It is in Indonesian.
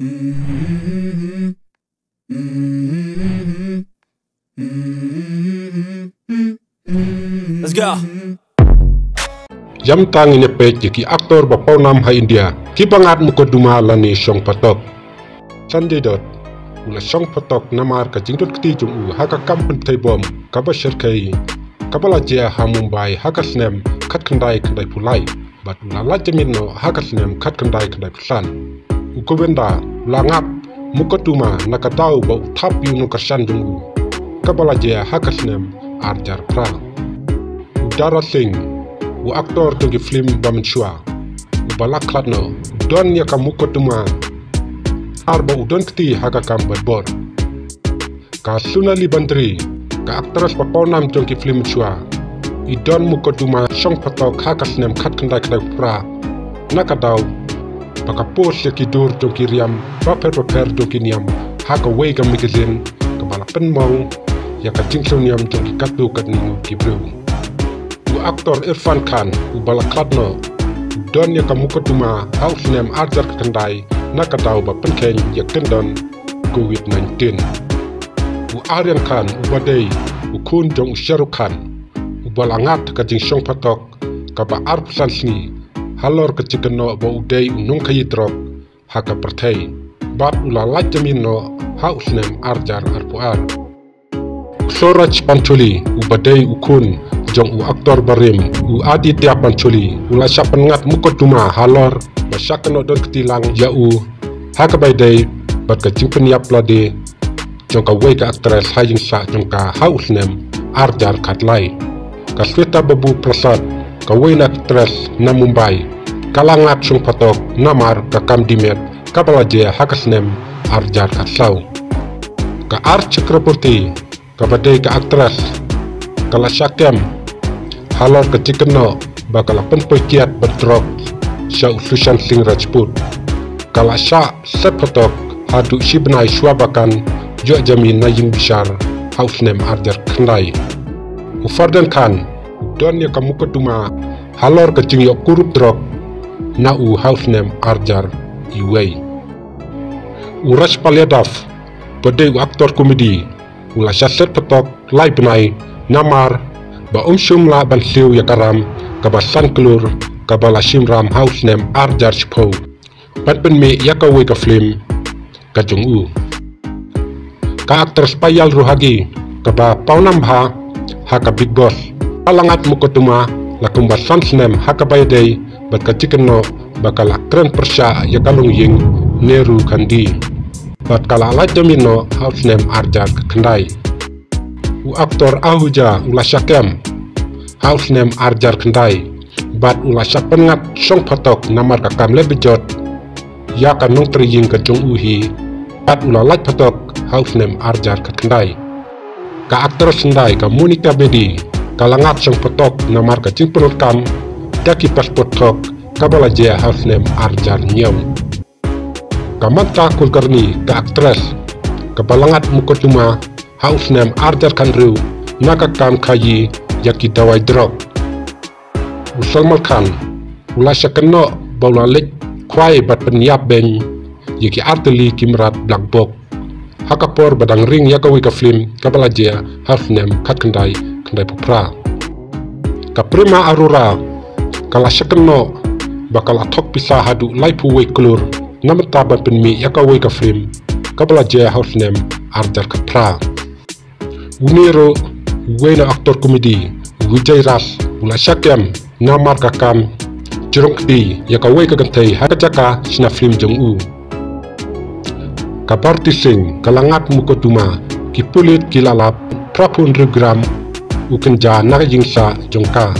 Let's go យ៉ាំតាងញ៉ាពេកជាគីអាក់តរបបោណាំហើយឥណ្ឌាគីបងអាត់មកឌូម៉ាឡានីសុងផតកសាន់ដេដតឧលសុងផតកណាមារកាជីងរត់គទីជុងអ៊ូហាកាកំពិនថៃបំកាបឈិរខៃកាបឡាជាហាមុំបៃហាកាស្នេមខាត់ខណ្ដៃខណ្ដៃភូឡៃបាត់ឡាឡាជាមីណូហាកាស្នេមខាត់ខណ្ដៃខណ្ដៃផ្សានឧកូវិនដា ula ngap mukoduma nakatau ba tap yu no kasan kabala jia haka snem arjar prang. Dara Singh, u aktor tu film Baman Shua, u balak kladno, don ya kamu kotuma, arba u don kti haka kam berbor. Ka Sunali Bantri, ka aktris paponam tu film Shua, i don mu kotuma song patok haka snem kat kendai kendai pra, baka pos ya kidur tu riam, paper paper tu niam, haka wei ka magazine, ka balak penmong, ya tu katu kat ningu kibru u aktor Irfan Khan u balakadno don ya kamu ketuma house name arjar kendai nak tahu ba penken ya kendon COVID-19 u Aryan Khan u badai u kun jong Shahrukh Khan u balangat ka jing song patok ka ba arp sansni halor ka chikeno ba u dei u nung kayi drop haka pertai bat ula lajamin no house name arjar arpuar Soraj Pancholi u badai u kun jong u aktor barim u aditya pancholi u la syapan ngat mukot duma halor ba syakano don ketilang ya u. Haka dai bat ka jingpen yap lade jong ka wei ka aktres haying sa jong ka haus nem arjar katlai ka sweta babu prasad ka wei na aktres na mumbai kalangat sung patok namar ka kam dimet ka balaje hakas nem arjar katlau ka ar chakraborty ka badai ka aktres kala syakem halor ketikeno bakal pen pekiat bentrok sya ususan sing rajput kala sya sepotok hadu shibnai shwabakan jo jamin na yin bishar hausnem arjar khnai. Ufardan khan don ya kamu keduma. Halor kecing yok kurup drok na u hausnem arjar iwei. Uras palyadaf pada aktor komedi. Ula syaset petok lai benai namar. Ba um shum la ban siu ya karam. Ka ba san klur ka ba la shim ram house nem arjar chpo pat ben me ya ka film ka jung u. Ka aktor spayal ruhagi. Ka ba paunam ha. Ha ka big boss alangat mu kotuma la kumba san nem ha ka bay day ba ka chicken no ba ka la kren persha ya kalung ying neru kandi. Bat kala la jamino house nem arjar kandai u aktor ahuja ula syakem. Name arjar kendai. Bat ula syapengat song patok namar kakam lebejot. Ya kan nong triying ke jong uhi. Bat ula laj patok name arjar kendai. Ka aktor sendai ka monika bedi kalangat song patok namar ka jing penut kam daki pasport tok kabala jaya name arjar nyaw kamanta kulkarni ka aktres kabalangat mukotuma house name arjar kanriu naka kam kayi yaki dawai drop usalmal khan ula syakeno baula lek kwai bat penyap ben yaki arteli kimrat black box hakapor badang ring yakawi ka film kabala jia house name kat kendai kendai pupra ka prima arura kala syakeno bakal atok pisah hadu laipu wei klur namata ban penmi yakawi ka film kabala jia house name arjar kapra Uniro wena aktor komedi Vijay Ras ula syakyam namar kakam jerong kti ya ka wei kagantai haka jaka sina film jong u kabarti sing kalangat mukotuma ki pulit kilalap prapun regram ukenja naga jingsa jongka